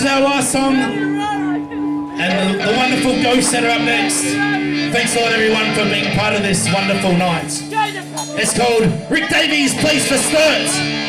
is our last song. And the, the wonderful ghosts that are up next. Thanks a lot, everyone, for being part of this wonderful night. It's called Rick Davies Plays for Skirts.